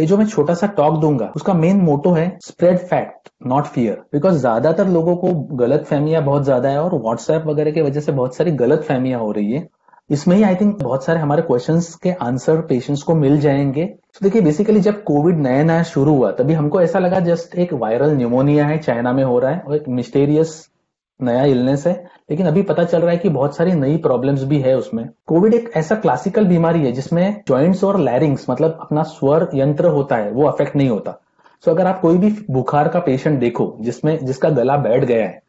ये जो मैं छोटा सा टॉक दूँगा, उसका मेन मोटो है spread fact not fear because ज़्यादातर लोगों को गलत फहमियाँ बहुत ज़्यादा है और व्हाट्सएप वगैरह की वजह से बहुत सारी गलत फहमियाँ हो रही है। इसमें ही आई थिंक बहुत सारे हमारे क्वेश्चन के आंसर पेशेंट्स को मिल जाएँगे। तो देखिए बेसिकली जब कोविड नया नया शुरू हुआ, तभी हमको ऐसा लगा जस्ट एक वायरल न्यूमोनिया है, चाइना में हो रहा है, और एक मिस्टेरियस नया इलनेस है, लेकिन अभी पता चल रहा है कि बहुत सारी नई प्रॉब्लम्स भी है उसमें। कोविड एक ऐसा क्लासिकल बीमारी है जिसमें जॉइंट्स और लैरिंग्स मतलब अपना स्वर यंत्र होता है, वो अफेक्ट नहीं होता। सो अगर आप कोई भी बुखार का पेशेंट देखो, जिसमें, जिसका गला बैठ गया है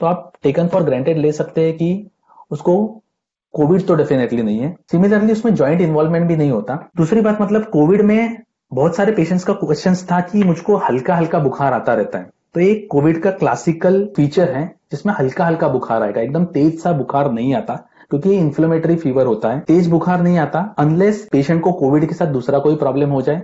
तो आप टेकन फॉर ग्रांटेड ले सकते हैं कि उसको कोविड तो डेफिनेटली नहीं है। सिमिलरली उसमें ज्वाइंट इन्वॉल्वमेंट भी नहीं होता। दूसरी बात मतलब कोविड में बहुत सारे पेशेंट्स का क्वेश्चन था कि मुझको हल्का हल्का बुखार आता रहता है। तो एक कोविड का क्लासिकल फीचर है, जिसमें हल्का हल्का बुखार आएगा। एकदम तेज सा बुखार नहीं आता, क्योंकि ये इन्फ्लेमेटरी फीवर होता है। तेज बुखार नहीं आता अनलेस पेशेंट को कोविड के साथ दूसरा कोई प्रॉब्लम हो जाए,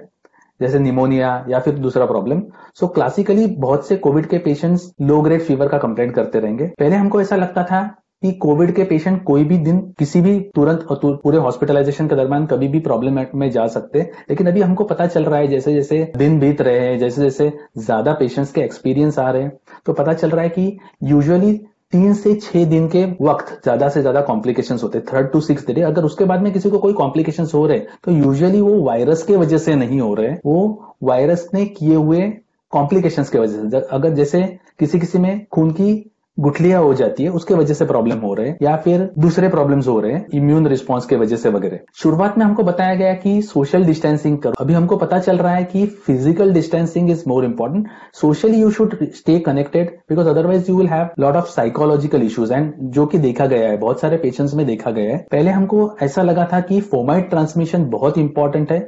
जैसे निमोनिया या फिर दूसरा प्रॉब्लम सो क्लासिकली बहुत से कोविड के पेशेंट्स लो ग्रेड फीवर का कंप्लेंट करते रहेंगे। पहले हमको ऐसा लगता था कि कोविड के पेशेंट कोई भी दिन किसी भी तुरंत पूरे हॉस्पिटलाइजेशन के दरमियान कभी भी प्रॉब्लम में जा सकते। लेकिन अभी हमको पता चल रहा है जैसे जैसे दिन बीत रहे हैं जैसे जैसे ज़्यादा पेशेंट्स के एक्सपीरियंस आ रहे हैं तो पता चल रहा है कि यूजुअली तीन से छह दिन के वक्त ज़्यादा से ज़्यादा कॉम्प्लिकेशंस होते हैं। थर्ड टू सिक्स डे अगर उसके बाद में किसी को कोई कॉम्प्लिकेशंस हो रहे तो यूजुअली वो वायरस के वजह से नहीं हो रहे वो वायरस ने किए हुए कॉम्प्लिकेशंस के वजह से। अगर जैसे किसी किसी में खून की गुठलियाँ हो जाती है, उसके वजह से प्रॉब्लम हो रहे हैं, या फिर दूसरे प्रॉब्लम्स हो रहे हैं इम्यून रिस्पॉन्स के वजह से वगैरह। शुरुआत में हमको बताया गया कि सोशल डिस्टेंसिंग करो। अभी हमको पता चल रहा है कि physical distancing is more important socially you should stay connected because otherwise you will have lot of psychological issues and जो कि देखा गया है, बहुत सारे पेशेंट्स में देखा गया है। पहले हमको ऐसा लगा था कि फोमाइट ट्रांसमिशन बहुत इंपॉर्टेंट है,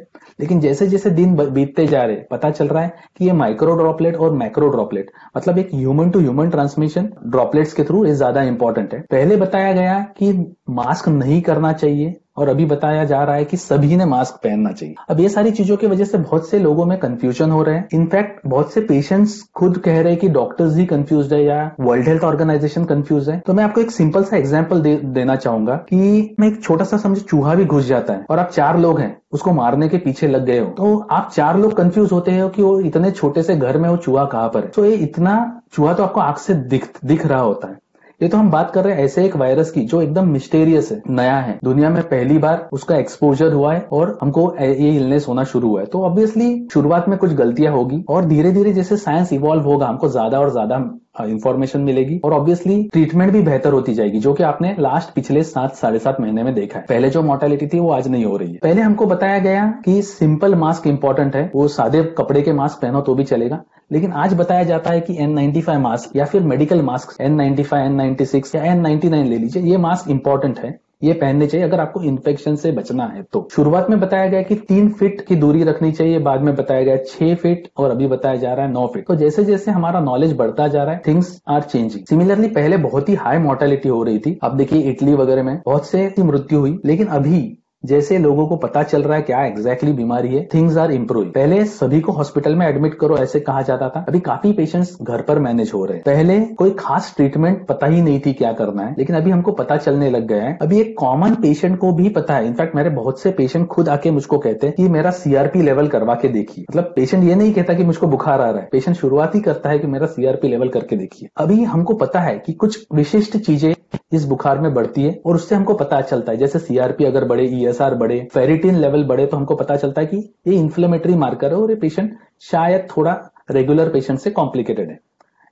लेकिन जैसे जैसे दिन बीतते जा रहे, पता चल रहा है कि ये माइक्रो ड्रॉपलेट और मैक्रो ड्रॉपलेट मतलब एक human to human transmission droplets के थ्रू ये ज़्यादा इंपॉर्टेंट है। पहले बताया गया कि मास्क नहीं करना चाहिए और अभी बताया जा रहा है कि सभी ने मास्क पहनना चाहिए। अब ये सारी चीज़ों की वजह से बहुत से लोगों में कंफ्यूजन हो रहे हैं। इनफैक्ट बहुत से पेशेंट्स खुद कह रहे हैं कि डॉक्टर्स ही कंफ्यूज है या वर्ल्ड हेल्थ ऑर्गेनाइजेशन कंफ्यूज है। तो मैं आपको एक सिंपल सा एग्ज़ाम्पल दे, देना चाहूँगा कि मैं एक छोटा सा समझे चूहा भी घुस जाता है और आप चार लोग हैं उसको मारने के पीछे लग गए हो। तो आप चार लोग कंफ्यूज होते हो कि वो इतने छोटे से घर में वो चूहा कहाँ पर है। तो ये इतना चूहा तो आपको आँख से दिख दिख रहा होता है। ये तो हम बात कर रहे हैं ऐसे एक वायरस की, जो एकदम मिस्टेरियस है, नया है। दुनिया में पहली बार उसका एक्सपोजर हुआ है और हमको ये इलनेस होना शुरू हुआ है। तो ऑब्वियसली शुरुआत में कुछ गलतियाँ होगी और धीरे धीरे जैसे साइंस इवॉल्व होगा, हमको ज़्यादा और ज़्यादा इंफॉर्मेशन मिलेगी और ऑब्वियसली ट्रीटमेंट भी बेहतर होती जाएगी, जो कि आपने लास्ट पिछले सात, साढ़े सात महीने में देखा है। पहले जो मोर्टेलिटी थी वो आज नहीं हो रही है। पहले हमको बताया गया कि सिंपल मास्क इंपॉर्टेंट है, वो सादे कपड़े के मास्क पहनो तो भी चलेगा। लेकिन आज बताया जाता है कि N95 मास्क या फिर मेडिकल मास्क N95, N96 या N99 ले लीजिए ये मास्क इंपॉर्टेंट है। ये पहनने चाहिए अगर आपको इन्फेक्शन से बचना है तो। शुरुआत में बताया गया कि तीन फीट की दूरी रखनी चाहिए बाद में बताया गया छह फीट और अभी बताया जा रहा है नौ फीट तो जैसे जैसे हमारा नॉलेज बढ़ता जा रहा है थिंग्स आर चेंजिंग सिमिलरली पहले बहुत ही हाई मोर्टेलिटी हो रही थी। अब देखिए इटली वगैरह में बहुत से मृत्यु हुई लेकिन अभी जैसे लोगों को पता चल रहा है क्या एग्जैक्टली exactly बीमारी है थिंग्स आर इम्प्रूव पहले सभी को हॉस्पिटल में एडमिट करो, ऐसे कहा जाता था। अभी काफ़ी पेशेंट्स घर पर मैनेज हो रहे हैं। पहले कोई खास ट्रीटमेंट पता ही नहीं थी क्या करना है, लेकिन अभी हमको पता चलने लग गया है। अभी एक कॉमन पेशेंट को भी पता है। इनफैक्ट मेरे बहुत से पेशेंट खुद आके मुझको कहते हैं कि मेरा सीआरपी लेवल करवा के देखिए। मतलब पेशेंट ये नहीं कहता कि मुझको बुखार आ रहा है। पेशेंट शुरुआत ही करता है कि मेरा सीआरपी लेवल करके देखिए। अभी हमको पता है कि कुछ विशिष्ट चीज़ें इस बुखार में बढ़ती है और उससे हमको पता चलता है। जैसे सीआरपी अगर बढ़े ईएसआर बढ़े फेरिटिन लेवल बढ़े तो हमको पता चलता है कि ये इन्फ्लेमेटरी मार्कर है और ये पेशेंट शायद थोड़ा रेगुलर पेशेंट से कॉम्प्लिकेटेड है।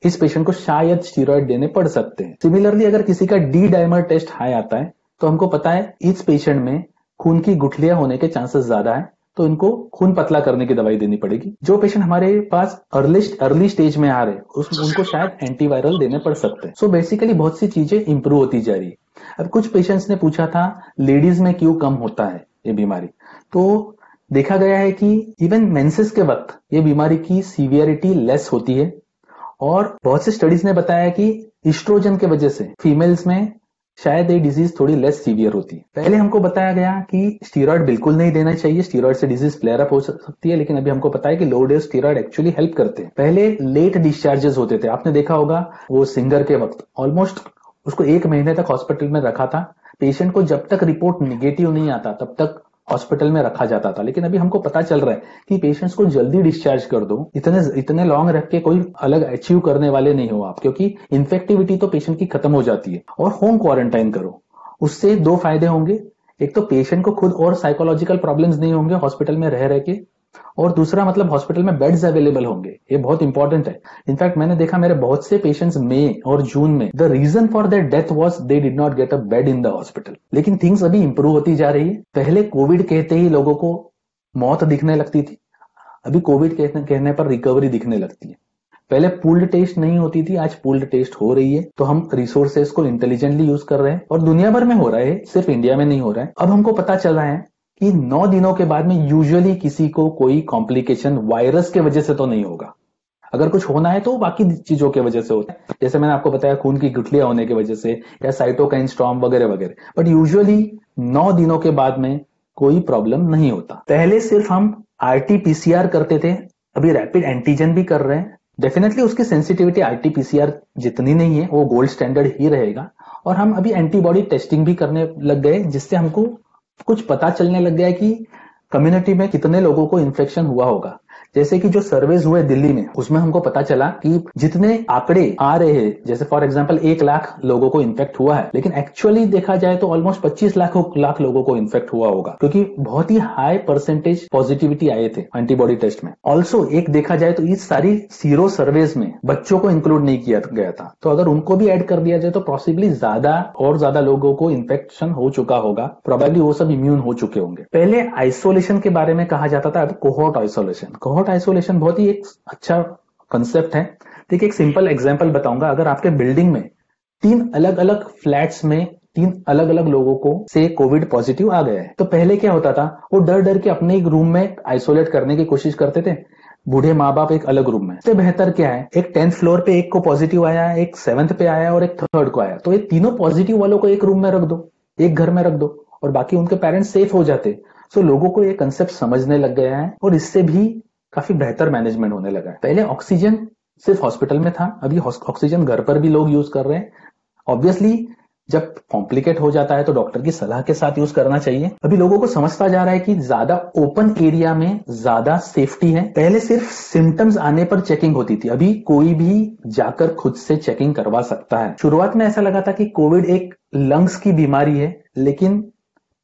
इस पेशेंट को शायद स्टीरोइड देने पड़ सकते हैं। सिमिलरली अगर किसी का डी डायमर टेस्ट हाई आता है तो हमको पता है इस पेशेंट में खून की गुठलियाँ होने के चांसेस ज़्यादा है। तो इनको खून पतला करने की दवाई देनी पड़ेगी। जो पेशेंट हमारे पास अर्ली अर्ली स्टेज में आ रहे उस, उनको शायद एंटीवायरल देने पड़ सकते हैं। सो बेसिकली बहुत सी चीज़ें इंप्रूव होती जा रही है। अब कुछ पेशेंट्स ने पूछा था लेडीज़ में क्यों कम होता है ये बीमारी? तो देखा गया है कि इवन मेंसेस के वक्त ये बीमारी की सीवियरिटी लेस होती है। और बहुत से स्टडीज़ ने बताया कि इस्ट्रोजन के वजह से फीमेल्स में शायद ये डिज़ीज़ थोड़ी लेस सीवियर होती पहले हमको बताया गया कि स्टीरॉयड बिल्कुल नहीं देना चाहिए। स्टीरॉयड से डिज़ीज़ फ्लेयर अप हो सकती है, लेकिन अभी हमको पता है कि low dose steroid actually help करते हैं। पहले लेट डिस्चार्जेस होते थे। आपने देखा होगा, वो सिंगर के वक्त। ऑलमोस्ट उसको एक महीने तक हॉस्पिटल में रखा था। पेशेंट को जब तक रिपोर्ट निगेटिव नहीं आता, तब तक हॉस्पिटल में रखा जाता था। लेकिन अभी हमको पता चल रहा है कि पेशेंट्स को जल्दी डिस्चार्ज कर दो। इतने इतने लॉन्ग रख के कोई अलग अचीव करने वाले नहीं हो आप, क्योंकि इन्फेक्टिविटी तो पेशेंट की खत्म हो जाती है। और होम क्वारंटाइन करो। उससे दो फ़ायदे होंगे। एक तो पेशेंट को खुद और साइकोलॉजिकल प्रॉब्लम्स नहीं होंगे हॉस्पिटल में रह रह के। और दूसरा मतलब हॉस्पिटल में बेड्स अवेलेबल होंगे। ये बहुत इंपॉर्टेंट है। इनफैक्ट मैंने देखा मेरे बहुत से पेशेंट्स मई और जून में। The reason for their death was they did not get a bed in the hospital लेकिन थिंग्स अभी इंप्रूव होती जा रही है। पहले कोविड कहते ही लोगों को मौत दिखने लगती थी। अभी कोविड कहने पर रिकवरी दिखने लगती है। पहले पूल्ड टेस्ट नहीं होती थी, आज पूल्ड टेस्ट हो रही है। तो हम रिसोर्सेस को इंटेलिजेंटली यूज़ कर रहे हैं। और दुनिया भर में हो रहा है, सिर्फ़ इंडिया में नहीं हो रहा है। अब हमको पता चल रहा है कि नौ दिनों के बाद में यूजुअली किसी को कोई कॉम्प्लिकेशन वायरस के वजह से तो नहीं होगा। अगर कुछ होना है तो बाकी चीज़ों की वजह से होता है। जैसे मैंने आपको बताया, खून की गुठलियाँ होने की वजह से या साइटोकाइन स्ट्रॉम वगैरह वगैरह। बट यूजुअली नौ दिनों के बाद में कोई प्रॉब्लम नहीं होता। पहले सिर्फ़ हम आरटीपीसीआर करते थे। अभी रैपिड एंटीजन भी कर रहे हैं। डेफिनेटली उसकी सेंसिटिविटी आरटीपीसीआर जितनी नहीं है, वो गोल्ड स्टैंडर्ड ही रहेगा। और हम अभी एंटीबॉडी टेस्टिंग भी करने लग गए, जिससे हमको कुछ पता चलने लग गया है कि कम्युनिटी में कितने लोगों को इन्फेक्शन हुआ होगा। जैसे कि जो सर्वेज हुए दिल्ली में, उसमें हमको पता चला कि जितने आंकड़े आ रहे हैं, जैसे फॉर एग्जांपल एक लाख लोगों को इन्फेक्ट हुआ है, लेकिन एक्चुअली देखा जाए तो ऑलमोस्ट 25 लाख लाख लोगों को इन्फेक्ट हुआ होगा, क्योंकि बहुत ही हाई परसेंटेज पॉजिटिविटी आए थे एंटीबॉडी टेस्ट में। ऑल्सो एक देखा जाए तो इस सारी सीरो सर्वेज में बच्चों को इंक्लूड नहीं किया गया था। तो अगर उनको भी एड कर दिया जाए तो पॉसिबली ज़्यादा, और ज़्यादा लोगों को इन्फेक्शन हो चुका होगा प्रोबेबली वो सब इम्यून हो चुके होंगे। पहले आइसोलेशन के बारे में कहा जाता था cohort isolation cohort remote isolation बहुत ही एक अच्छा कंसेप्ट है। देखिए एक सिंपल एग्जांपल बताऊँगा। अगर आपके बिल्डिंग में तीन अलग अलग फ्लैट्स में तीन अलग अलग लोगों को से कोविड पॉजिटिव आ गया है तो पहले क्या होता था? वो डर डर के अपने एक रूम में आइसोलेट करने की कोशिश करते थे। बूढ़े माँ बाप एक अलग रूम में। इससे बेहतर क्या है? एक टेंथ फ्लोर पे एक को पॉजिटिव आया, एक सेवंथ पे आया और एक थर्ड को आया। तो ये तीनों पॉजिटिव वालों को एक रूम में रख दो, एक घर में रख दो और बाकी उनके पेरेंट्स सेफ़ हो जाते। सो लोगों को ये कंसेप्ट समझने लग गया है और इससे भी काफ़ी बेहतर मैनेजमेंट होने लगा है। पहले ऑक्सीजन सिर्फ़ हॉस्पिटल में था, अभी ऑक्सीजन घर पर भी लोग यूज़ कर रहे हैं। ऑब्वियसली जब कॉम्प्लिकेट हो जाता है तो डॉक्टर की सलाह के साथ यूज़ करना चाहिए। अभी लोगों को समझता जा रहा है कि ज़्यादा ओपन एरिया में ज़्यादा सेफ्टी है। पहले सिर्फ़ सिम्टम्स आने पर चेकिंग होती थी। अभी कोई भी जाकर खुद से चेकिंग करवा सकता है। शुरुआत में ऐसा लगा था कि कोविड एक लंग्स की बीमारी है, लेकिन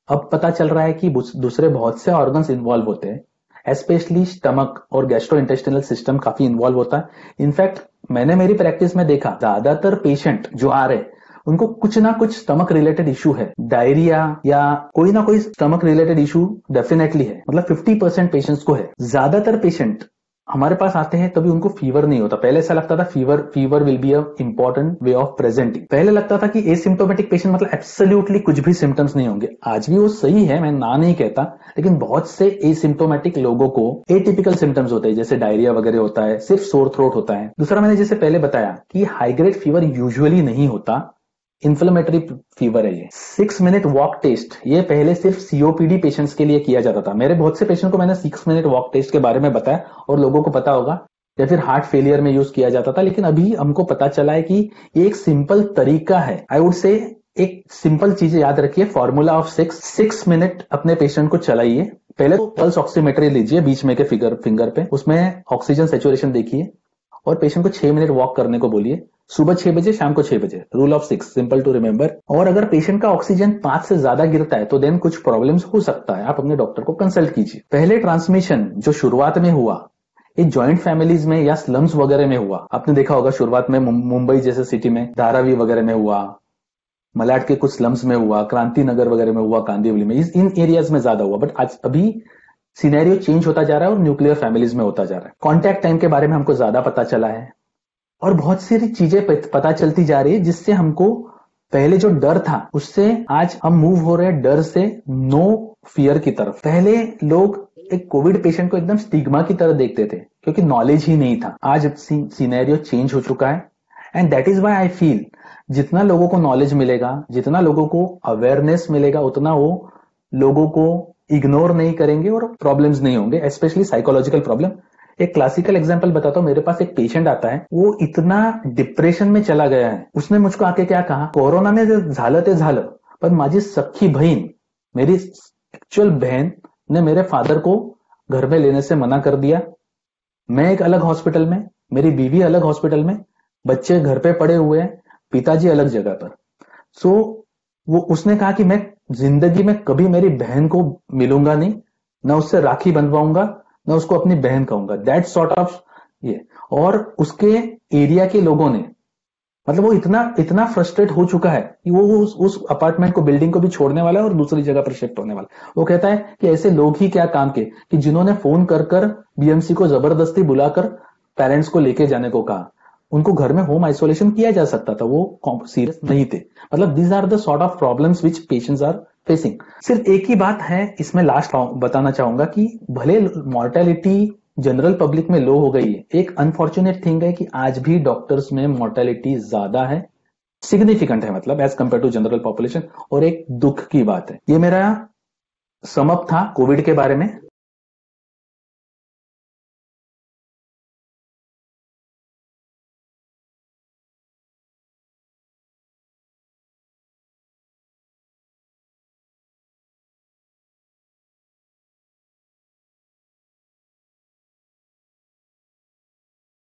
अब पता चल रहा है कि दूसरे बहुत से ऑर्गन्स इन्वॉल्व होते हैं। स्पेशली स्टमक और गैस्ट्रो इंटेस्टिनल सिस्टम काफ़ी इन्वॉल्व होता है। इनफैक्ट मैंने मेरी प्रैक्टिस में देखा, ज़्यादातर पेशेंट जो आ रहे उनको कुछ ना कुछ स्टमक रिलेटेड इशू है। डायरिया या कोई ना कोई स्टमक रिलेटेड इशू डेफिनेटली है। मतलब 50 परसेंट पेशेंट्स को है। ज़्यादातर पेशेंट हमारे पास आते हैं तभी उनको फीवर नहीं होता। पहले ऐसा लगता था fever fever will be a important way of presenting पहले लगता था कि एसिम्टोमेटिक पेशेंट मतलब एब्सोल्युटली कुछ भी सिम्टम्स नहीं होंगे। आज भी वो सही है, मैं ना नहीं कहता, लेकिन बहुत से एसिम्टोमेटिक लोगों को एटिपिकल सिम्टम्स होते हैं, जैसे डायरिया वगैरह होता है, सिर्फ़ सोर थ्रोट होता है। दूसरा मैंने जैसे पहले बताया कि हाईग्रेड फीवर यूजुअली नहीं होता। इन्फ्लेमेटरी फीवर है ये। सिक्स मिनट वॉक टेस्ट ये पहले सिर्फ़ सीओपीडी पेशेंट्स के लिए किया जाता था। मेरे बहुत से पेशेंट को मैंने सिक्स मिनट वॉक टेस्ट के बारे में बताया और लोगों को पता होगा, या फिर हार्ट फेलियर में यूज़ किया जाता था, लेकिन अभी हमको पता चला है कि ये एक सिंपल तरीका है। आई वुड से एक सिंपल चीज़ याद रखिए formula of six six minute अपने पेशेंट को चलाइए। पहले तो पल्स ऑक्सीमेट्री लीजिए बीच में के फिगर फिंगर पे। उसमें ऑक्सीजन सेचुरेशन देखिए। और पेशेंट को छह मिनट वॉक करने को बोलिए। सुबह छह बजे, शाम को छह बजे। Rule of six simple to remember और अगर पेशेंट का ऑक्सीजन पाँच से ज़्यादा गिरता है तो देन कुछ प्रॉब्लम्स हो सकता है। आप अपने डॉक्टर को कंसल्ट कीजिए। पहले ट्रांसमिशन जो शुरुआत में हुआ, ये ज्वाइंट फैमिलीज़ में या स्लम्स वगैरह में हुआ। आपने देखा होगा शुरुआत में मुंबई जैसे सिटी में, धारावी वगैरह में हुआ, मलाड के कुछ स्लम्स में हुआ, क्रांति नगर वगैरह में हुआ कांदिवली में। इन एरियाज़ में ज़्यादा हुआ बट आज अभी सीनेरियो चेंज होता जा रहा है और न्यूक्लियर फैमिलीज़ में होता जा रहा है। कॉन्टैक्ट टाइम के बारे में हमको ज़्यादा पता चला है। और बहुत सारी चीज़ें पता चलती जा रही है, जिससे हमको पहले जो डर था, उससे आज हम मूव हो रहे हैं डर से नो फियर की तरफ़। पहले लोग एक कोविड पेशेंट को एकदम स्टिग्मा की तरह देखते थे, क्योंकि नॉलेज ही नहीं था। आज सीनेरियो चेंज हो चुका है। And that is why I feel जितना लोगों को नॉलेज मिलेगा, जितना लोगों को अवेयरनेस मिलेगा, उतना वो लोगों को इग्नोर नहीं करेंगे और प्रॉब्लम्स नहीं होंगे स्पेशली साइकोलॉजिकल प्रॉब्लम एक क्लासिकल एग्ज़ाम्पल बताता हूँ मेरे पास एक पेशेंट आता है वो इतना डिप्रेशन में चला गया है। उसने मुझको आके क्या कहा कोरोना ने झालं ते झालं पण माझी सख्खी बहीण मेरी एक्चुअल बहन ने मेरे फादर को घर में लेने से मना कर दिया। मैं एक अलग हॉस्पिटल में मेरी बीवी अलग हॉस्पिटल में बच्चे घर पे पड़े हुए हैं पिताजी अलग जगह पर। सो so, वो उसने कहा कि मैं ज़िंदगी में कभी मेरी बहन को मिलूँगा नहीं ना उससे राखी बनवाऊँगा ना उसको अपनी बहन कहूँगा। दैट सॉर्ट ऑफ़ ये। और उसके एरिया के लोगों ने मतलब वो इतना इतना फ्रस्ट्रेट हो चुका है कि वो उस, उस अपार्टमेंट को बिल्डिंग को भी छोड़ने वाला है और दूसरी जगह पर शिफ्ट होने वाला वो कहता है कि ऐसे लोग ही क्या काम के कि जिन्होंने फ़ोन कर कर बीएमसी को ज़बरदस्ती बुलाकर पेरेंट्स को लेके जाने को कहा। उनको घर में होम आइसोलेशन किया जा सकता था, वो सीरियस नहीं थे। मतलब these are the sort of problems which patients are facing सिर्फ़ एक ही बात है, इसमें लास्ट बताना चाहूँगा कि भले मॉर्टेलिटी जनरल पब्लिक में लो हो गई है, एक अनफॉर्चुनेट थिंग है कि आज भी डॉक्टर्स में मोर्टेलिटी ज़्यादा है सिग्निफिकेंट है मतलब as compare to general population और एक दुख की बात है। ये मेरा समअप था कोविड के बारे में।